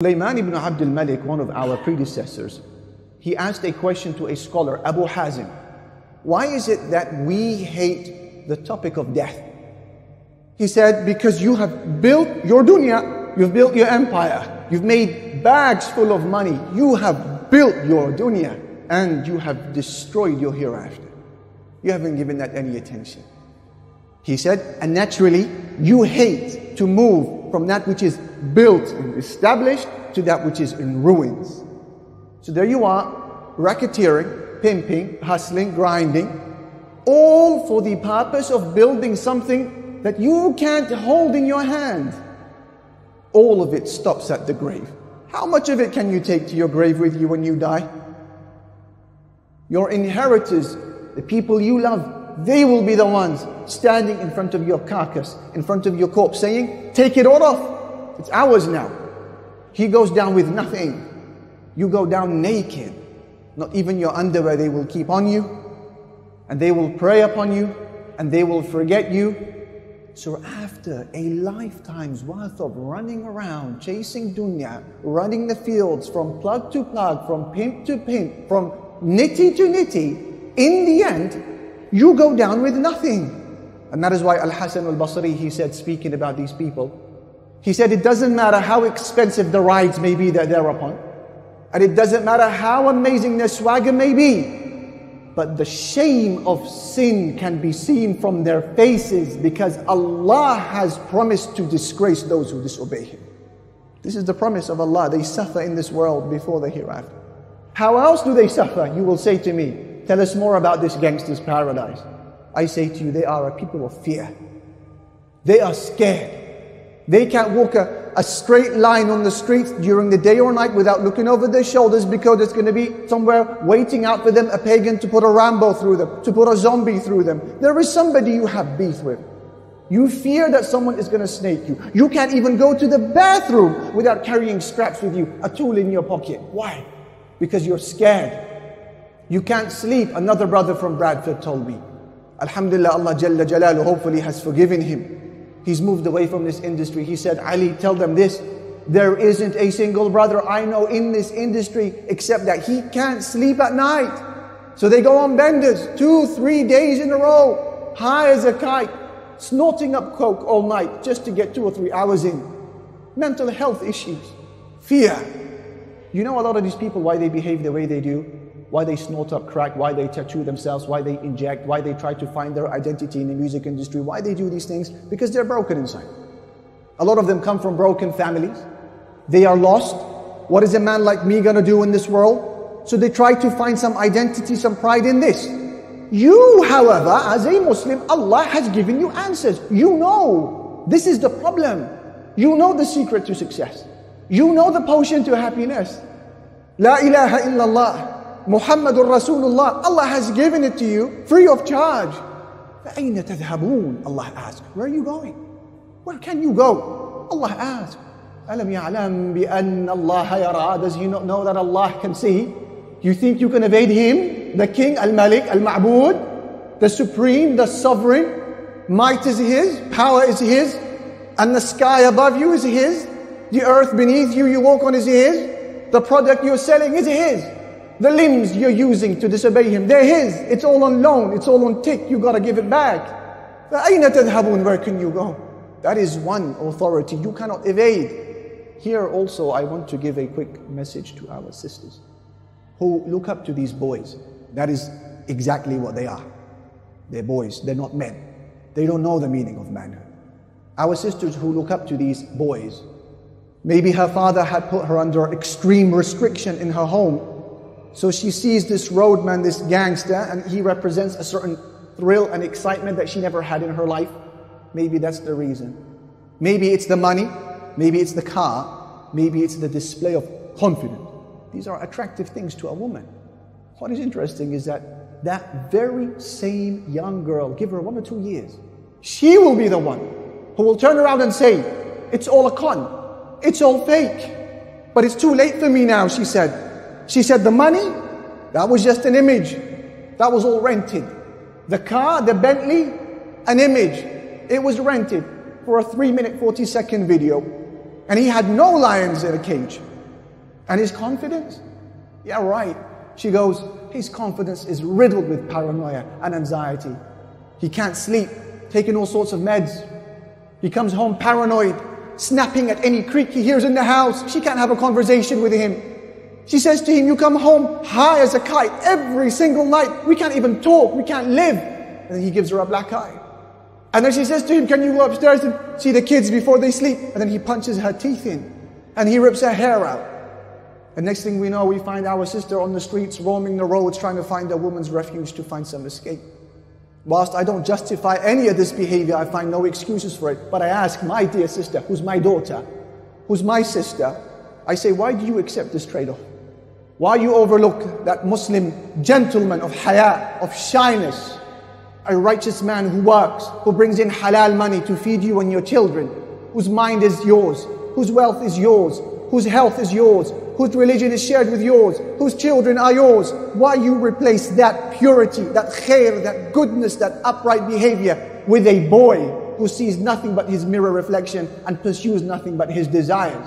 Sulaiman ibn Abdul Malik, one of our predecessors, he asked a question to a scholar, Abu Hazim. Why is it that we hate the topic of death? He said, because you have built your dunya, you've built your empire, you've made bags full of money, you have built your dunya, and you have destroyed your hereafter. You haven't given that any attention. He said, and naturally, you hate to move from that which is built and established to that which is in ruins. So there you are, racketeering, pimping, hustling, grinding, all for the purpose of building something that you can't hold in your hand. All of it stops at the grave. How much of it can you take to your grave with you when you die? Your inheritors, the people you love, they will be the ones standing in front of your carcass, in front of your corpse, saying, Take it all off. It's ours now. He goes down with nothing. You go down naked. Not even your underwear they will keep on you. And they will prey upon you. And they will forget you. So after a lifetime's worth of running around, chasing dunya, running the fields from plug to plug, from pimp to pimp, from nitty to nitty, in the end, you go down with nothing. And that is why Al-Hasan al-Basri, he said, speaking about these people, he said, it doesn't matter how expensive the rides may be that they're upon, and it doesn't matter how amazing their swagger may be, but the shame of sin can be seen from their faces because Allah has promised to disgrace those who disobey Him. This is the promise of Allah. They suffer in this world before the hereafter. How else do they suffer? You will say to me, Tell us more about this gangster's paradise. I say to you, they are a people of fear. They are scared. They can't walk a, a straight line on the streets during the day or night without looking over their shoulders because there's going to be somewhere waiting out for them, a pagan to put a Rambo through them, to put a zombie through them. There is somebody you have beef with. You fear that someone is going to snake you. You can't even go to the bathroom without carrying scraps with you, a tool in your pocket. Why? Because you're scared. You can't sleep. Another brother from Bradford told me. Alhamdulillah, Allah Jalla Jalalu hopefully has forgiven him. He's moved away from this industry. He said, Ali, tell them this. There isn't a single brother I know in this industry except that he can't sleep at night. So they go on benders two, three days in a row, high as a kite, snorting up coke all night just to get two or three hours in. Mental health issues, fear. You know a lot of these people why they behave the way they do? Why they snort up crack, why they tattoo themselves, why they inject, why they try to find their identity in the music industry, why they do these things, because they're broken inside. A lot of them come from broken families. They are lost. What is a man like me gonna do in this world? So they try to find some identity, some pride in this. You, however, as a Muslim, Allah has given you answers. You know this is the problem. You know the secret to success. You know the potion to happiness. La ilaha illallah. Muhammadur Rasulullah, Allah has given it to you free of charge. فَأَيْنَ تَذْهَبُونَ Allah asked, where are you going? Where can you go? Allah asked, أَلَمْ يَعْلَمْ بِأَنَّ اللَّهَ يَرَى Does you not know that Allah can see? You think you can evade Him? The King, Al-Malik, Al-Ma'bud, the Supreme, the Sovereign. Might is His, power is His, and the sky above you is His. The earth beneath you you walk on is His. The product you're selling is His. The limbs you're using to disobey Him, they're His. It's all on loan, it's all on tick. You gotta give it back. Where can you go? That is one authority you cannot evade. Here also, I want to give a quick message to our sisters who look up to these boys. That is exactly what they are. They're boys, they're not men. They don't know the meaning of manhood. Our sisters who look up to these boys, maybe her father had put her under extreme restriction in her home so she sees this roadman, this gangster, and he represents a certain thrill and excitement that she never had in her life. Maybe that's the reason. Maybe it's the money, maybe it's the car, maybe it's the display of confidence. These are attractive things to a woman. What is interesting is that that very same young girl, give her one or two years, she will be the one who will turn around and say, It's all a con, it's all fake. But it's too late for me now, she said. She said, The money, that was just an image. That was all rented. The car, the Bentley, an image. It was rented for a 3 minute 40 second video. And he had no lions in a cage. And his confidence? Yeah, right. She goes, his confidence is riddled with paranoia and anxiety. He can't sleep, taking all sorts of meds. He comes home paranoid, snapping at any creak he hears in the house. She can't have a conversation with him. She says to him, You come home high as a kite every single night. We can't even talk. We can't live. And he gives her a black eye. And then she says to him, Can you go upstairs and see the kids before they sleep? And then he punches her teeth in and he rips her hair out. And next thing we know, we find our sister on the streets, roaming the roads, trying to find a woman's refuge to find some escape. Whilst I don't justify any of this behavior, I find no excuses for it. But I ask my dear sister, who's my daughter, who's my sister, I say, why do you accept this trade off? Why you overlook that Muslim gentleman of haya, of shyness, a righteous man who works, who brings in halal money to feed you and your children, whose mind is yours, whose wealth is yours, whose health is yours, whose religion is shared with yours, whose children are yours. Why you replace that purity, that khair, that goodness, that upright behavior with a boy who sees nothing but his mirror reflection and pursues nothing but his desires?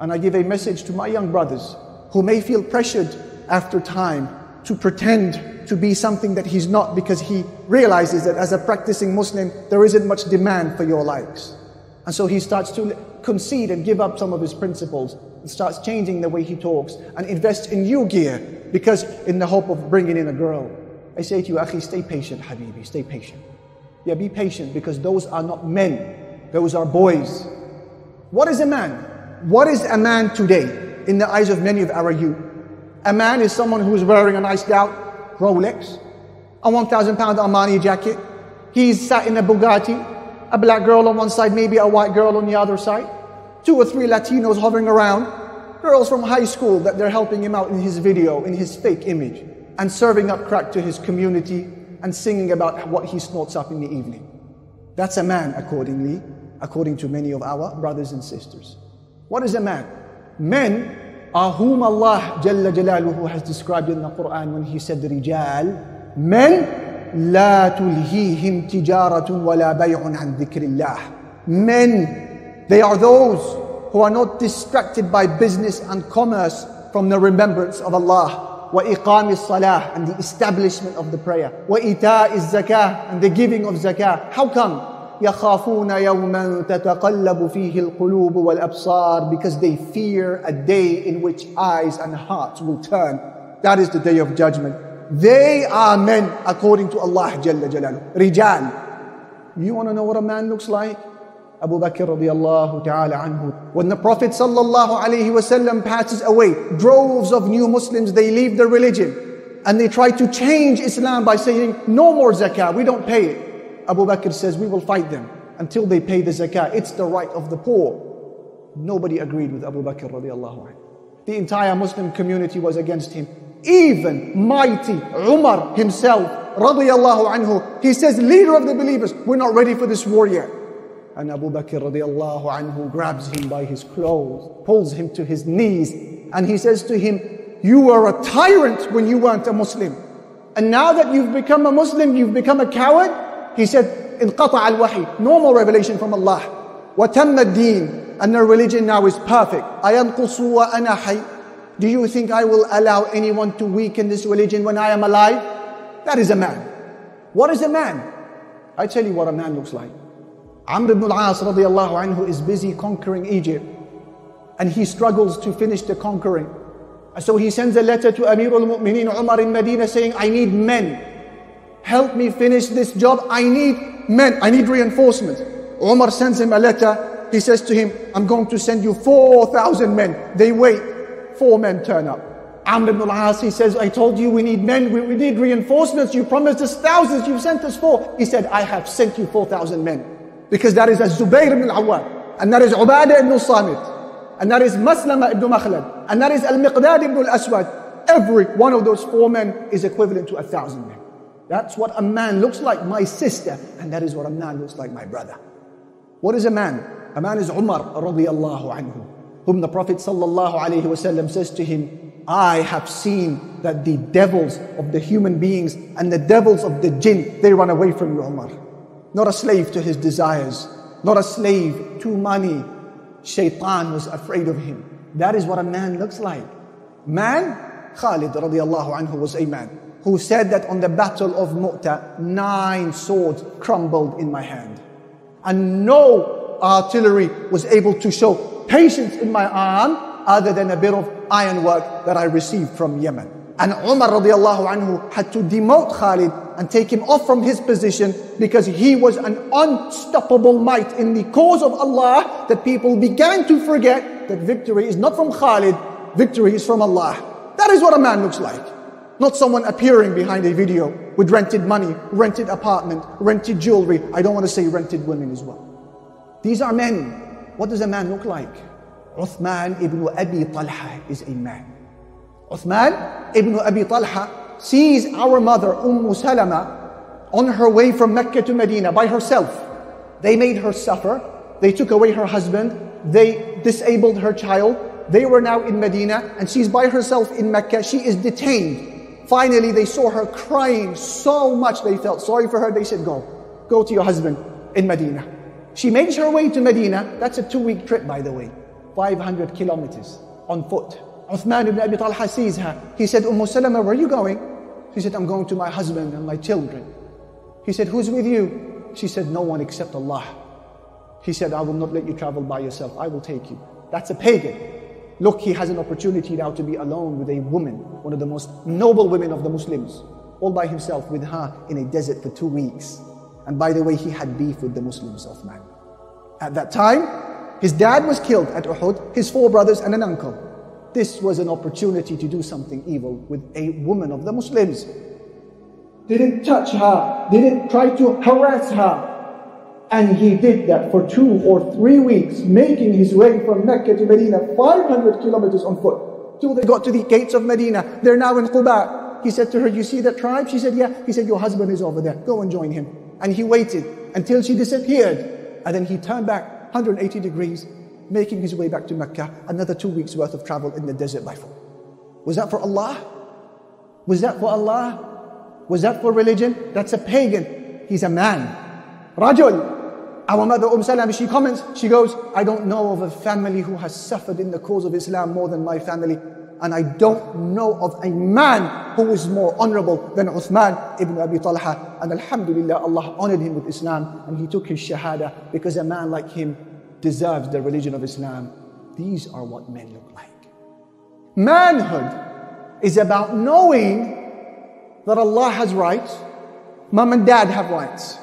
And I give a message to my young brothers who may feel pressured after time to pretend to be something that he's not because he realizes that as a practicing Muslim, there isn't much demand for your likes. And so he starts to concede and give up some of his principles and starts changing the way he talks and invests in new gear because in the hope of bringing in a girl. I say to you, Akhi, stay patient, Habibi, stay patient. Yeah, be patient because those are not men, those are boys. What is a man? What is a man today in the eyes of many of our youth? A man is someone who is wearing a nice gout, Rolex, a 1,000 pound Armani jacket. He's sat in a Bugatti, a black girl on one side, maybe a white girl on the other side. Two or three Latinos hovering around, girls from high school that they're helping him out in his video, in his fake image, and serving up crack to his community and singing about what he snorts up in the evening. That's a man, accordingly, according to many of our brothers and sisters. What is a man? Men are whom Allah Jalla Jalaluhu has described in the Quran when He said Rijal, men لا تلهيهم تجارة ولا بيع عن ذكر الله. Men, they are those who are not distracted by business and commerce from the remembrance of Allah. وإقام الصلاة and the establishment of the prayer. وإيتاء الزكاة and the giving of zakah. How come? يخافون يوما تتقلب فيه القلوب والأبصار because they fear a day in which eyes and hearts will turn. That is the day of judgment. They are men according to Allah Jalla Jalaluhu. Rijal. You want to know what a man looks like? Abu Bakr radiallahu ta'ala anhu. When the Prophet sallallahu alayhi wasallam passes away, droves of new Muslims, they leave their religion. And they try to change Islam by saying, no more zakah, we don't pay it. Abu Bakr says, we will fight them until they pay the zakah. It's the right of the poor. Nobody agreed with Abu Bakr radiallahu anhu. The entire Muslim community was against him. Even mighty Umar himself, radiallahu anhu, he says, leader of the believers, we're not ready for this war yet. And Abu Bakr radiallahu anhu grabs him by his clothes, pulls him to his knees, and he says to him, you were a tyrant when you weren't a Muslim. And now that you've become a Muslim, you've become a coward? He said, انقطع الوحي, no more revelation from Allah. وتم الدين, and the religion now is perfect. أينقص وأنا حي. Do you think I will allow anyone to weaken this religion when I am alive? That is a man. What is a man? I tell you what a man looks like. Amr ibn al-As radiallahu anhu is busy conquering Egypt. And he struggles to finish the conquering. So he sends a letter to Amir al-Mu'mineen Umar in Medina saying, I need men. Help me finish this job. I need men. I need reinforcements. Umar sends him a letter. He says to him, I'm going to send you 4,000 men. They wait. Four men turn up. Amr ibn al-As, he says, I told you we need men, we, we need reinforcements. You promised us thousands, you've sent us four. He said, I have sent you 4,000 men. Because that is Az-Zubayr ibn al-Awwam. And that is Ubadah ibn al-Samit. And that is Maslama ibn Makhlad. And that is Al-Miqdad ibn al-Aswad. Every one of those four men is equivalent to a thousand men. That's what a man looks like, my sister. And that is what a man looks like, my brother. What is a man? A man is Umar radiallahu anhu, whom the Prophet sallallahu alayhi wasallam says to him, I have seen that the devils of the human beings and the devils of the jinn, they run away from you, Umar. Not a slave to his desires, not a slave to money. Shaitan was afraid of him. That is what a man looks like. Man, Khalid radiallahu anhu was a man who said that on the battle of Mu'ta, nine swords crumbled in my hand. And no artillery was able to show patience in my arm other than a bit of ironwork that I received from Yemen. And Umar radiallahu anhu had to demote Khalid and take him off from his position because he was an unstoppable might in the cause of Allah that people began to forget that victory is not from Khalid, victory is from Allah. Is what a man looks like. Not someone appearing behind a video with rented money, rented apartment, rented jewelry. I don't want to say rented women as well. These are men. What does a man look like? Uthman ibn Abi Talha is a man. Uthman ibn Abi Talha sees our mother Umm Salama on her way from Mecca to Medina by herself. They made her suffer. They took away her husband. They disabled her child. They were now in Medina and she's by herself in Mecca. She is detained. Finally, they saw her crying so much they felt sorry for her. They said, Go, go to your husband in Medina. She makes her way to Medina. That's a two week trip, by the way. 500 kilometers on foot. Uthman ibn Abi Talha sees her. He said, Umm Salama, where are you going? She said, I'm going to my husband and my children. He said, Who's with you? She said, No one except Allah. He said, I will not let you travel by yourself. I will take you. That's a pagan. Look, he has an opportunity now to be alone with a woman, one of the most noble women of the Muslims, all by himself with her in a desert for two weeks. And by the way, he had beef with the Muslims, Uthman. At that time, his dad was killed at Uhud, his four brothers and an uncle. This was an opportunity to do something evil with a woman of the Muslims. Didn't touch her, didn't try to harass her. And he did that for two or three weeks, making his way from Mecca to Medina, 500 kilometers on foot, till they got to the gates of Medina. They're now in Quba. He said to her, You see that tribe? She said, Yeah. He said, Your husband is over there. Go and join him. And he waited until she disappeared. And then he turned back 180 degrees making his way back to Mecca, another two weeks worth of travel in the desert by foot. Was that for Allah? Was that for Allah? Was that for religion? That's a pagan. He's a man. Rajul. Our mother Umm Salam, she comments, she goes, I don't know of a family who has suffered in the cause of Islam more than my family. And I don't know of a man who is more honorable than Uthman ibn Abi Talha. And Alhamdulillah, Allah honored him with Islam and he took his Shahada because a man like him deserves the religion of Islam. These are what men look like. Manhood is about knowing that Allah has rights. Mom and dad have rights.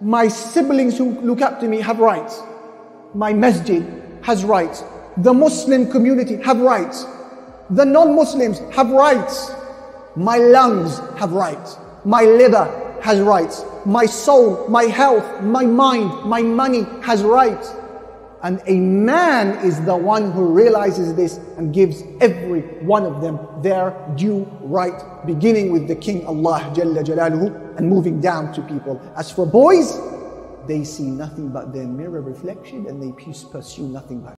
My siblings who look up to me have rights. My masjid has rights. The Muslim community have rights. The non-Muslims have rights. My lungs have rights. My liver has rights. My soul, my health, my mind, my money has rights. And a man is the one who realizes this and gives every one of them their due right, beginning with the King Allah Jalla Jalaluhu and moving down to people. As for boys, they see nothing but their mirror reflection and they pursue nothing but